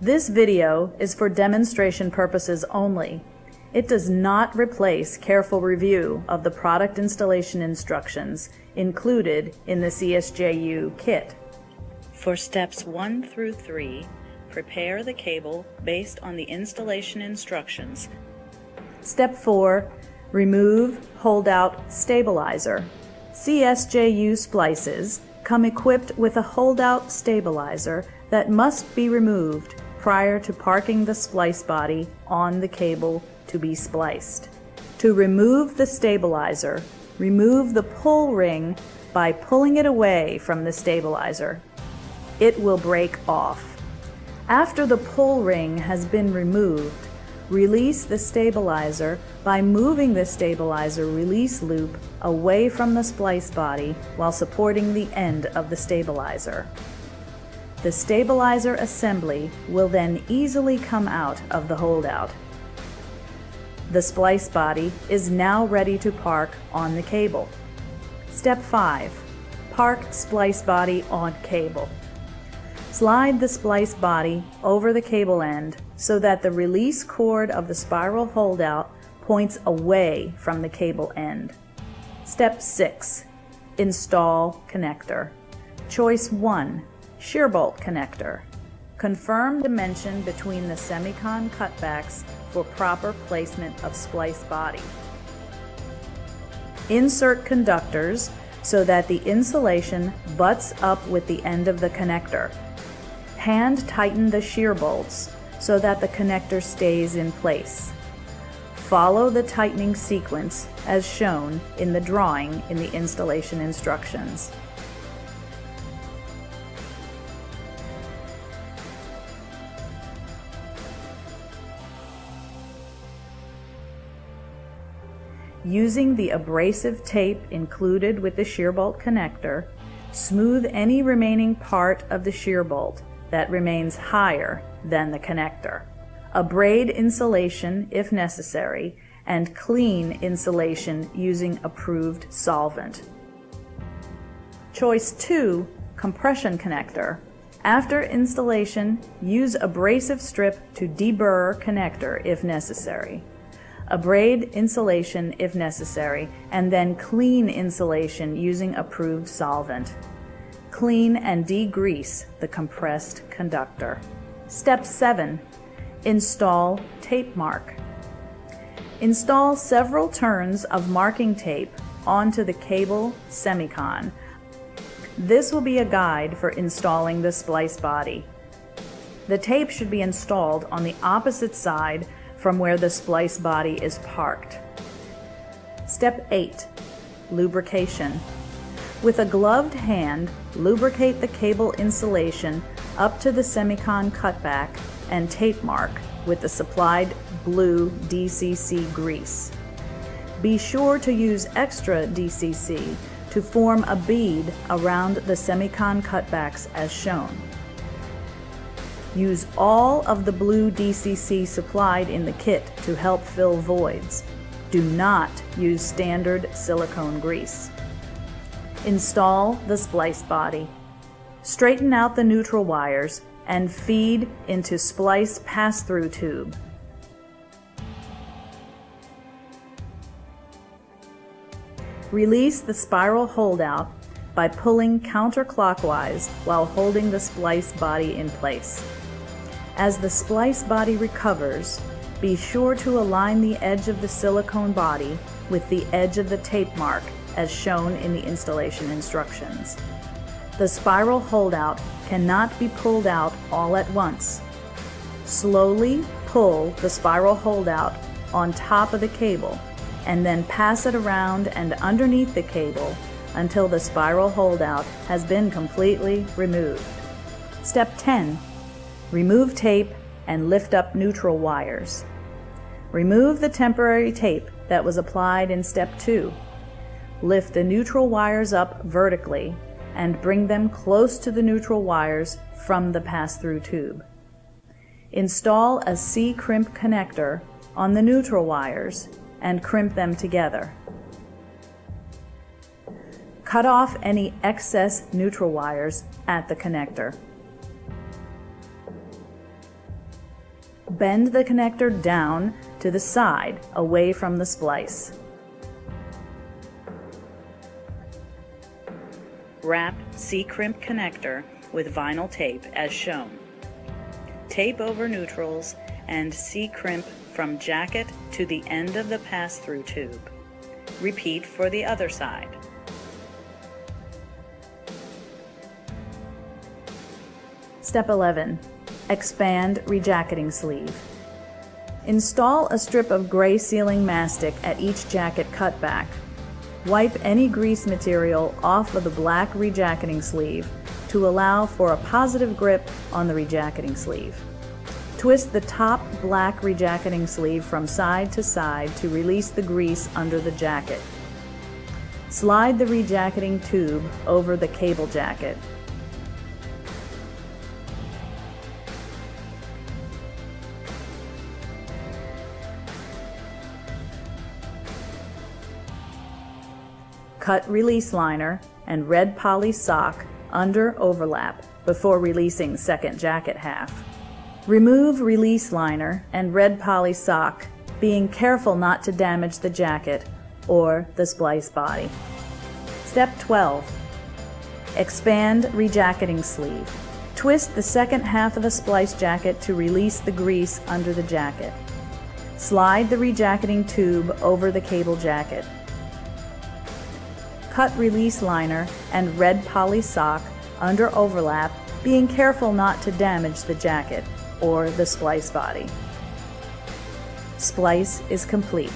This video is for demonstration purposes only. It does not replace careful review of the product installation instructions included in the CSJU kit. For steps 1 through 3, prepare the cable based on the installation instructions. Step 4, remove holdout stabilizer. CSJU splices come equipped with a holdout stabilizer that must be removed prior to parking the splice body on the cable to be spliced. To remove the stabilizer, remove the pull ring by pulling it away from the stabilizer. It will break off. After the pull ring has been removed, release the stabilizer by moving the stabilizer release loop away from the splice body while supporting the end of the stabilizer. The stabilizer assembly will then easily come out of the holdout. The splice body is now ready to park on the cable. Step 5. Park splice body on cable. Slide the splice body over the cable end so that the release cord of the spiral holdout points away from the cable end. Step 6. Install connector. Choice 1 shear bolt connector. Confirm dimension between the semicon cutbacks for proper placement of splice body. Insert conductors so that the insulation butts up with the end of the connector. Hand tighten the shear bolts so that the connector stays in place. Follow the tightening sequence as shown in the drawing in the installation instructions. Using the abrasive tape included with the shear bolt connector, smooth any remaining part of the shear bolt that remains higher than the connector. Abrade insulation if necessary, and clean insulation using approved solvent. Choice 2 Compression Connector. After installation, use abrasive strip to deburr connector if necessary abrade insulation if necessary, and then clean insulation using approved solvent. Clean and degrease the compressed conductor. Step 7. Install tape mark. Install several turns of marking tape onto the cable semicon. This will be a guide for installing the splice body. The tape should be installed on the opposite side from where the splice body is parked. Step 8. Lubrication. With a gloved hand, lubricate the cable insulation up to the semicon cutback and tape mark with the supplied blue DCC grease. Be sure to use extra DCC to form a bead around the semicon cutbacks as shown. Use all of the blue DCC supplied in the kit to help fill voids. Do not use standard silicone grease. Install the splice body. Straighten out the neutral wires and feed into splice pass-through tube. Release the spiral holdout by pulling counterclockwise while holding the splice body in place. As the splice body recovers, be sure to align the edge of the silicone body with the edge of the tape mark as shown in the installation instructions. The spiral holdout cannot be pulled out all at once. Slowly pull the spiral holdout on top of the cable and then pass it around and underneath the cable until the spiral holdout has been completely removed. Step 10 Remove tape and lift up neutral wires. Remove the temporary tape that was applied in step 2. Lift the neutral wires up vertically and bring them close to the neutral wires from the pass-through tube. Install a C-crimp connector on the neutral wires and crimp them together. Cut off any excess neutral wires at the connector. Bend the connector down to the side, away from the splice. Wrap C-crimp connector with vinyl tape as shown. Tape over neutrals and C-crimp from jacket to the end of the pass-through tube. Repeat for the other side. Step 11. Expand rejacketing sleeve. Install a strip of gray sealing mastic at each jacket cutback. Wipe any grease material off of the black rejacketing sleeve to allow for a positive grip on the rejacketing sleeve. Twist the top black rejacketing sleeve from side to side to release the grease under the jacket. Slide the rejacketing tube over the cable jacket. Cut release liner and red poly sock under overlap before releasing second jacket half. Remove release liner and red poly sock, being careful not to damage the jacket or the splice body. Step 12. Expand rejacketing sleeve. Twist the second half of the splice jacket to release the grease under the jacket. Slide the rejacketing tube over the cable jacket. Cut release liner and red poly sock under overlap, being careful not to damage the jacket or the splice body. Splice is complete.